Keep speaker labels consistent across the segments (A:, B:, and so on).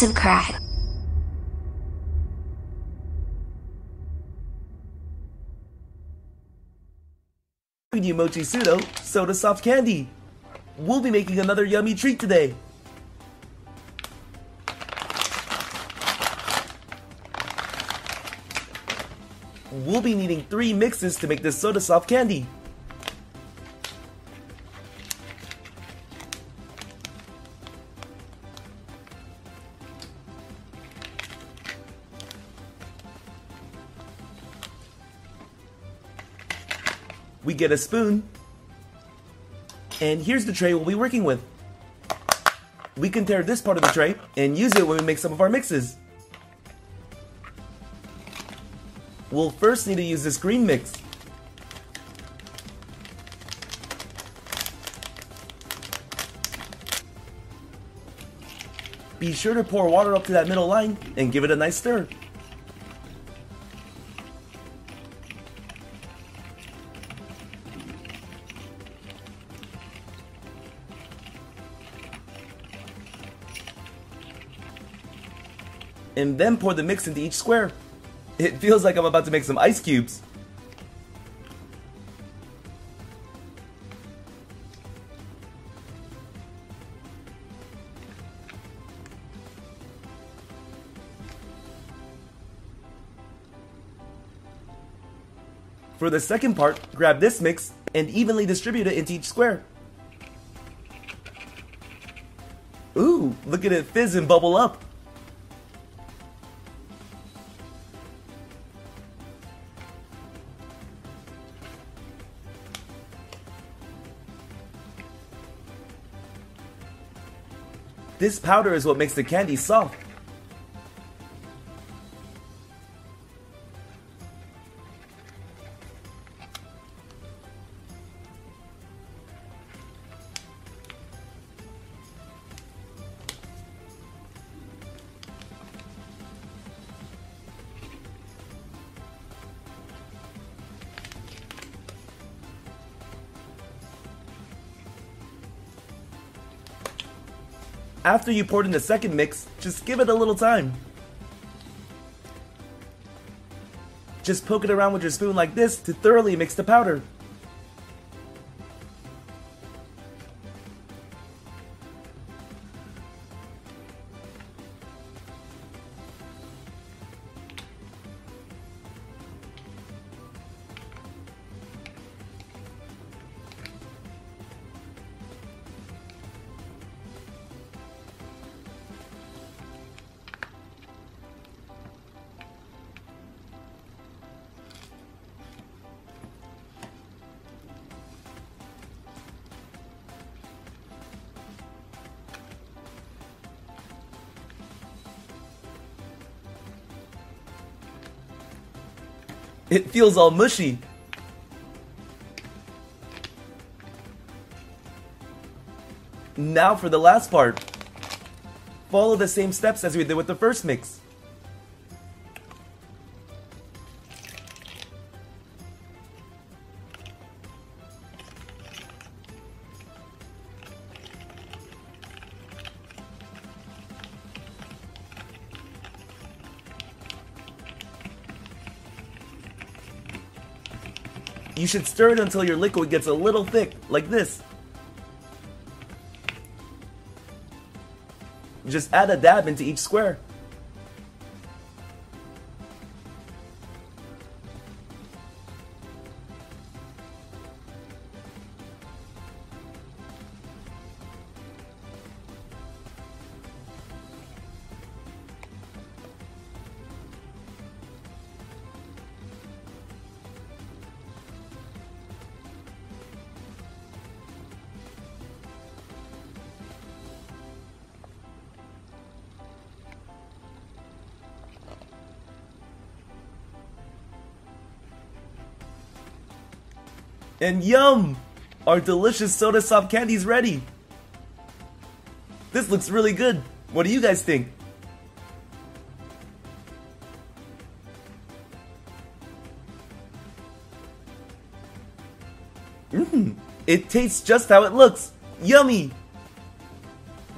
A: subscribe.
B: Mochitsuto Soda Soft Candy. We'll be making another yummy treat today. We'll be needing three mixes to make this soda soft candy. We get a spoon, and here's the tray we'll be working with. We can tear this part of the tray and use it when we make some of our mixes. We'll first need to use this green mix. Be sure to pour water up to that middle line and give it a nice stir. And then pour the mix into each square. It feels like I'm about to make some ice cubes. For the second part, grab this mix and evenly distribute it into each square. Ooh, look at it fizz and bubble up. This powder is what makes the candy soft. After you poured in the second mix, just give it a little time. Just poke it around with your spoon like this to thoroughly mix the powder. It feels all mushy. Now for the last part. Follow the same steps as we did with the first mix. You should stir it until your liquid gets a little thick, like this. Just add a dab into each square. And yum! Our delicious soda soft candy is ready! This looks really good. What do you guys think? Mmm, it tastes just how it looks. Yummy!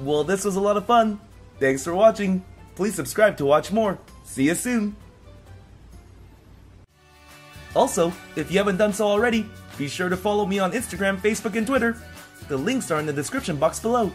B: Well, this was a lot of fun. Thanks for watching. Please subscribe to watch more. See you soon! Also, if you haven't done so already, be sure to follow me on Instagram, Facebook, and Twitter. The links are in the description box below.